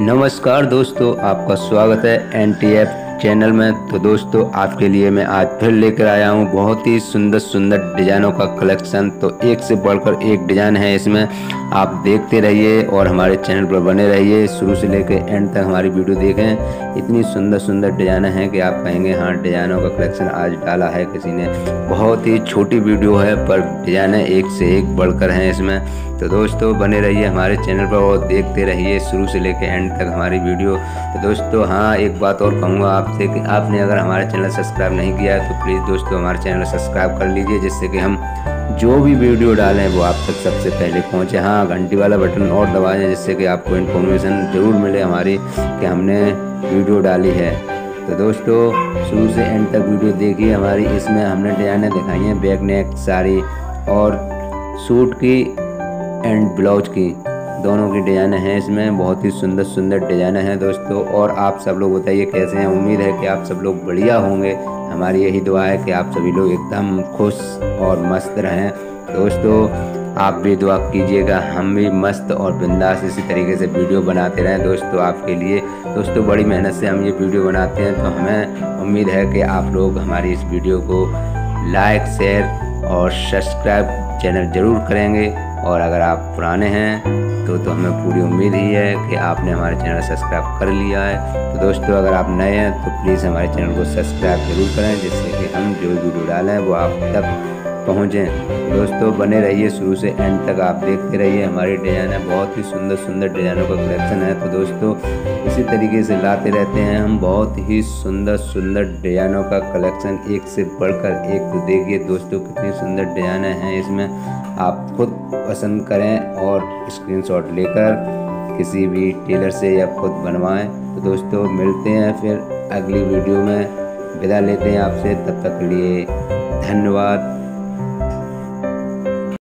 नमस्कार दोस्तों, आपका स्वागत है एन टी एफ़ चैनल में। तो दोस्तों, आपके लिए मैं आज फिर लेकर आया हूँ बहुत ही सुंदर सुंदर डिज़ाइनों का कलेक्शन। तो एक से बढ़कर एक डिज़ाइन है इसमें। आप देखते रहिए और हमारे चैनल पर बने रहिए। शुरू से लेकर एंड तक हमारी वीडियो देखें। इतनी सुंदर सुंदर डिज़ाइन हैं कि आप कहेंगे हाँ डिज़ाइनों का कलेक्शन आज डाला है किसी ने। बहुत ही छोटी वीडियो है, पर डिज़ाइन एक से एक बढ़कर हैं इसमें। तो दोस्तों, बने रहिए हमारे चैनल पर और देखते रहिए शुरू से लेकर एंड तक हमारी वीडियो। तो दोस्तों हाँ एक बात और कहूँगा आपसे कि आपने अगर हमारे चैनल सब्सक्राइब नहीं किया है तो प्लीज़ दोस्तों, हमारे चैनल सब्सक्राइब कर लीजिए, जिससे कि हम जो भी वीडियो डालें, वो आप तक सबसे पहले पहुँचे। हाँ घंटी वाला बटन और दबा दें जिससे कि आपको इन्फॉर्मेशन ज़रूर मिले हमारी कि हमने वीडियो डाली है। तो दोस्तों, शुरू से एंड तक वीडियो देखिए हमारी। इसमें हमने डिजाइनें दिखाई हैं बैक नेक साड़ी और सूट की एंड ब्लाउज की। दोनों की डिज़ाइने हैं इसमें, बहुत ही सुंदर सुंदर डिज़ाइने हैं दोस्तों। और आप सब लोग बताइए कैसे हैं? उम्मीद है कि आप सब लोग बढ़िया होंगे। हमारी यही दुआ है कि आप सभी लोग एकदम खुश और मस्त रहें। दोस्तों, आप भी दुआ कीजिएगा, हम भी मस्त और बिंदास इसी तरीके से वीडियो बनाते रहें दोस्तों आपके लिए। दोस्तों, बड़ी मेहनत से हम ये वीडियो बनाते हैं तो हमें उम्मीद है कि आप लोग हमारी इस वीडियो को लाइक, शेयर और सब्सक्राइब चैनल ज़रूर करेंगे। और अगर आप पुराने हैं तो तो हमें पूरी उम्मीद ही है कि आपने हमारे चैनल सब्सक्राइब कर लिया है। तो दोस्तों, अगर आप नए हैं तो प्लीज़ हमारे चैनल को सब्सक्राइब ज़रूर करें, जिससे कि हम जो वीडियो डालें, वो आप तक पहुँचें। दोस्तों, बने रहिए शुरू से एंड तक। आप देखते रहिए, हमारी डिज़ाइन है बहुत ही सुंदर सुंदर डिज़ाइनों का कलेक्शन है। तो दोस्तों, इसी तरीके से लाते रहते हैं हम। बहुत ही सुंदर सुंदर डिज़ाइनों का कलेक्शन एक से बढ़कर एक। तो देखिए दोस्तों, कितनी सुंदर डिज़ाइने हैं इसमें। आप खुद पसंद करें और स्क्रीनशॉट लेकर किसी भी टेलर से या खुद बनवाएँ। तो दोस्तों, मिलते हैं फिर अगली वीडियो में। विदा लेते हैं आपसे। तब तक के लिए धन्यवाद।